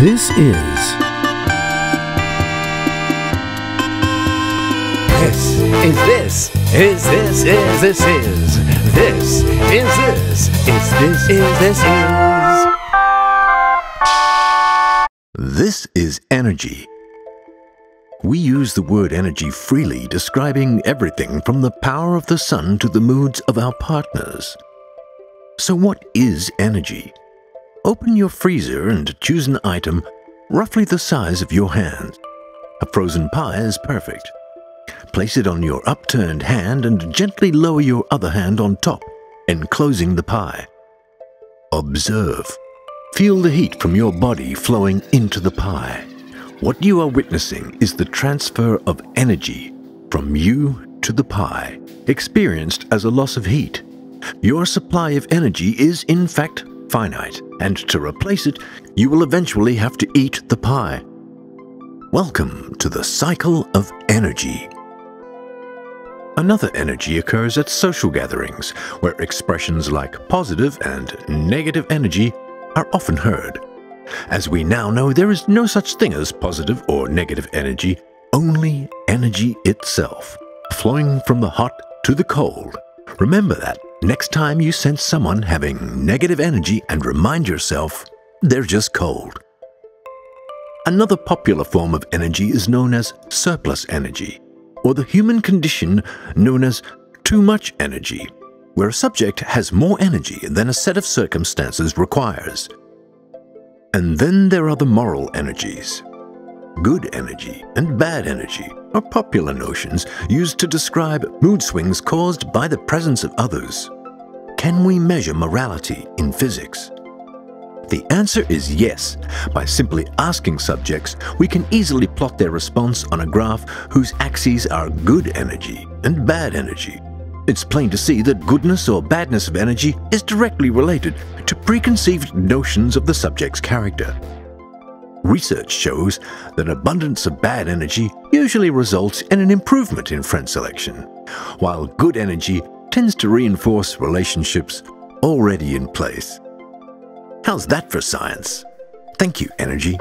This is This is this. Is this is this is. This is this. Is this is this is. This is energy. We use the word energy freely, describing everything from the power of the sun to the moods of our partners. So, what is energy? Open your freezer and choose an item roughly the size of your hand. A frozen pie is perfect. Place it on your upturned hand and gently lower your other hand on top, enclosing the pie. Observe. Feel the heat from your body flowing into the pie. What you are witnessing is the transfer of energy from you to the pie, experienced as a loss of heat. Your supply of energy is, in fact, finite, and to replace it, you will eventually have to eat the pie. Welcome to the cycle of energy. Another energy occurs at social gatherings, where expressions like positive and negative energy are often heard. As we now know, there is no such thing as positive or negative energy, only energy itself, flowing from the hot to the cold. Remember that next time you sense someone having negative energy and remind yourself they're just cold. Another popular form of energy is known as surplus energy, or the human condition known as too much energy, where a subject has more energy than a set of circumstances requires. And then there are the moral energies. Good energy and bad energy are popular notions used to describe mood swings caused by the presence of others. Can we measure morality in physics? The answer is yes. By simply asking subjects, we can easily plot their response on a graph whose axes are good energy and bad energy. It's plain to see that goodness or badness of energy is directly related to preconceived notions of the subject's character. Research shows that abundance of bad energy usually results in an improvement in friend selection, while good energy tends to reinforce relationships already in place. How's that for science? Thank you, energy.